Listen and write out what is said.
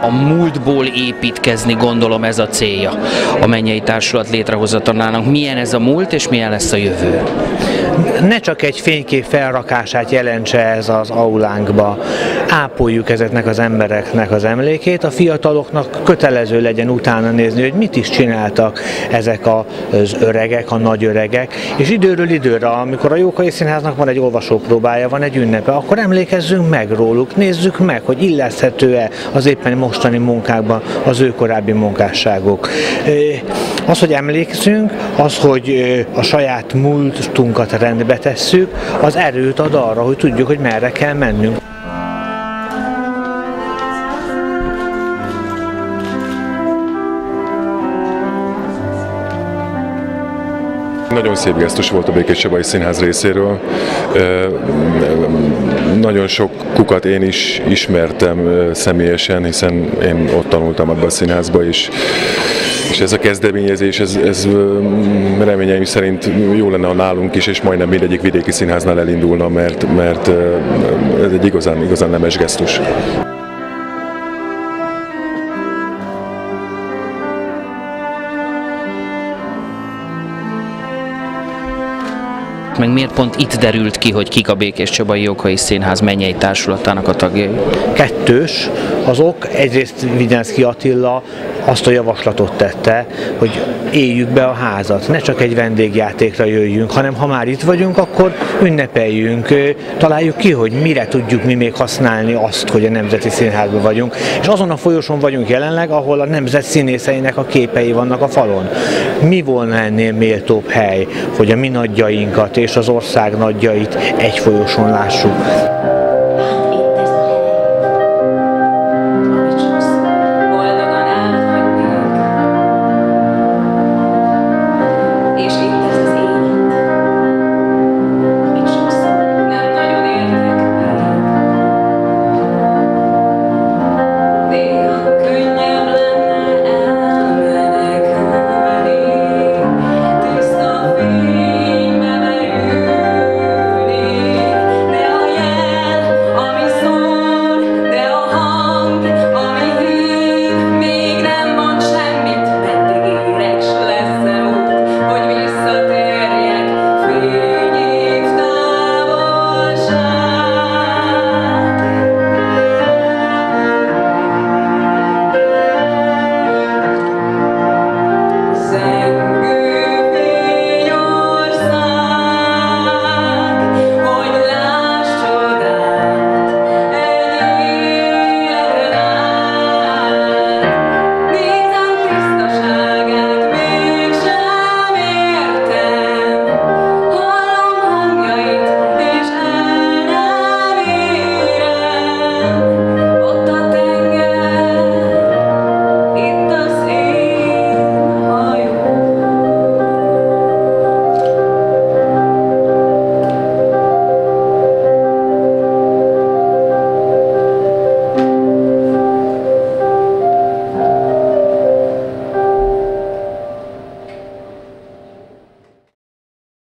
a múltból építkezni, gondolom ez a célja a mennyei társulat létrehozatalának. Milyen ez a múlt, és milyen lesz a jövő? ne csak egy fénykép felrakását jelentse ez az aulánkba. Ápoljuk ezeknek az embereknek az emlékét, a fiataloknak kötelező legyen utána nézni, hogy mit is csináltak ezek az öregek, a nagy öregek, és időről időre, amikor a Jókai Színháznak van egy olvasópróbája, van egy ünnepe, akkor emlékezzünk meg róluk, nézzük meg, hogy illeszthető-e az éppen mostani munkákban az ő korábbi munkásságok. Az, hogy emlékszünk, az, hogy a saját múltunkat rendbe tesszük, az erőt ad arra, hogy tudjuk, hogy merre kell mennünk. Nagyon szép gesztus volt a Békés Csabai Színház részéről. Nagyon sok kukat én is ismertem személyesen, hiszen én ott tanultam abban a színházba is. És ez a kezdeményezés, ez, ez reményeim szerint jó lenne, ha nálunk is, és majdnem mindegyik vidéki színháznál elindulna, mert, mert ez egy igazán, igazán nemes gesztus. Meg miért pont itt derült ki, hogy kik a Békés Csabai Jókai Színház mennyei társulatának a tagjai? Kettős. Az ok egyrészt Vigyánszki Attila azt a javaslatot tette, hogy éljük be a házat, ne csak egy vendégjátékra jöjjünk, hanem ha már itt vagyunk, akkor ünnepeljünk, találjuk ki, hogy mire tudjuk mi még használni azt, hogy a Nemzeti Színházban vagyunk. És azon a folyosón vagyunk jelenleg, ahol a nemzet színészeinek a képei vannak a falon. Mi volna ennél méltóbb hely, hogy a mi nagyjainkat és az ország nagyjait egy folyosón lássuk.